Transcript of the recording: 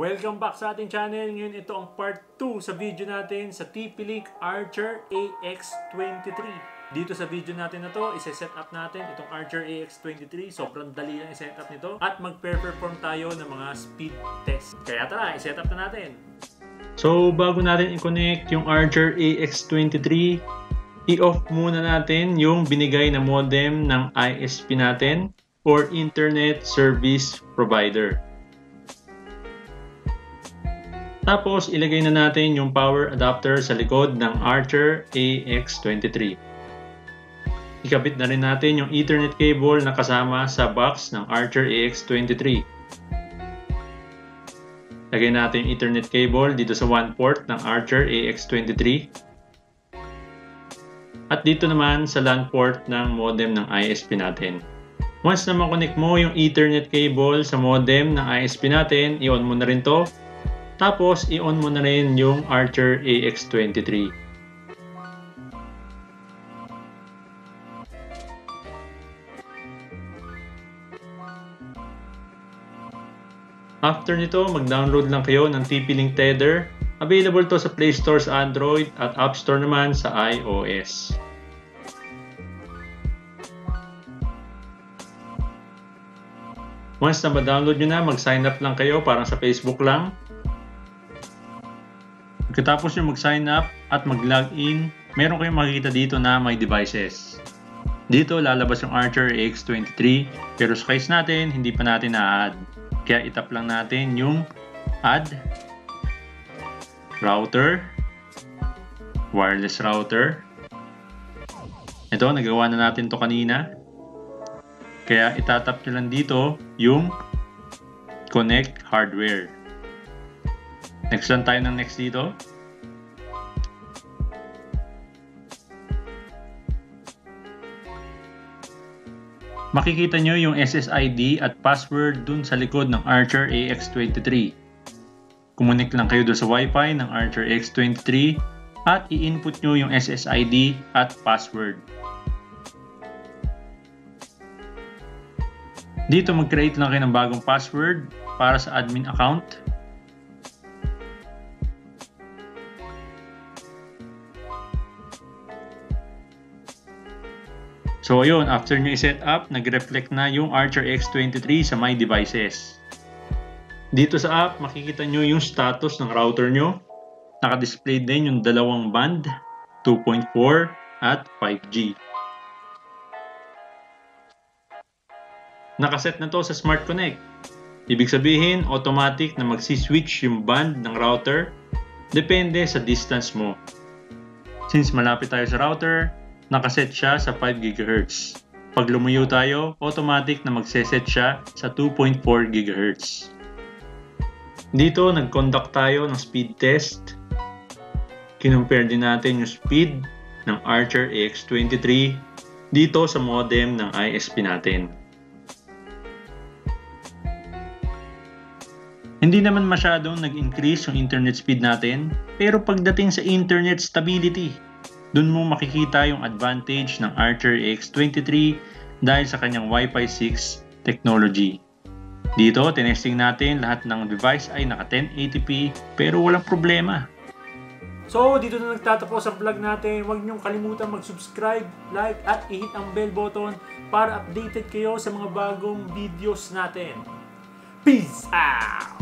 Welcome back sa ating channel. Ngayon ito ang part 2 sa video natin sa TP-Link Archer AX23. Dito sa video natin na to, isa-set up natin itong Archer AX23. Sobrang dali lang i-set up nito. At mag-perform tayo ng mga speed test. Kaya tara, i-set up na natin. So, bago natin i-connect yung Archer AX23, i-off muna natin yung binigay na modem ng ISP natin or Internet Service Provider. Tapos, ilagay na natin yung power adapter sa likod ng Archer AX23. Ikabit na rin natin yung Ethernet cable na kasama sa box ng Archer AX23. Lagay natin yung Ethernet cable dito sa one port ng Archer AX23. At dito naman sa LAN port ng modem ng ISP natin. Once na makonect mo yung Ethernet cable sa modem ng ISP natin, i-on mo na rin to tapos, i-on mo na rin yung Archer AX23. After nito, mag-download lang kayo ng TP-Link Tether. Available to sa Play Store sa Android at App Store naman sa iOS. Once na ma-download nyo na, mag-sign up lang kayo parang sa Facebook lang. Pagkatapos nyo mag-sign up at mag-login, meron kayong makikita dito na may devices. Dito lalabas yung Archer AX23 pero sa case natin, hindi pa natin na-add. Kaya itap lang natin yung add router wireless router ito, nagawa na natin to kanina kaya itatap nyo lang dito yung connect hardware Next lang tayo ng next dito. Makikita nyo yung SSID at password dun sa likod ng Archer AX23. Kumunik lang kayo doon sa Wi-Fi ng Archer AX23 at i-input nyo yung SSID at password. Dito mag-create lang kayo ng bagong password para sa admin account So ayun, after nyo i-set up, nag-reflect na yung Archer X23 sa My Devices. Dito sa app, makikita nyo yung status ng router nyo. Naka-display din yung dalawang band, 2.4 at 5G. Nakaset na to sa Smart Connect. Ibig sabihin, automatic na magsi-switch yung band ng router depende sa distance mo. Since malapit tayo sa router, nakaset siya sa 5 GHz. Pag lumuyo tayo, automatic na magseset siya sa 2.4 GHz. Dito, nag-conduct tayo ng speed test. Kinumpare din natin yung speed ng Archer AX23 dito sa modem ng ISP natin. Hindi naman masyadong nag-increase yung internet speed natin, pero pagdating sa internet stability, doon mo makikita yung advantage ng Archer X23 dahil sa kanyang Wi-Fi 6 technology. Dito, tinesting natin lahat ng device ay naka 1080p pero walang problema. So, dito na nagtatapos ang vlog natin. Huwag niyong kalimutan mag-subscribe, like, at i-hit ang bell button para updated kayo sa mga bagong videos natin. Peace out!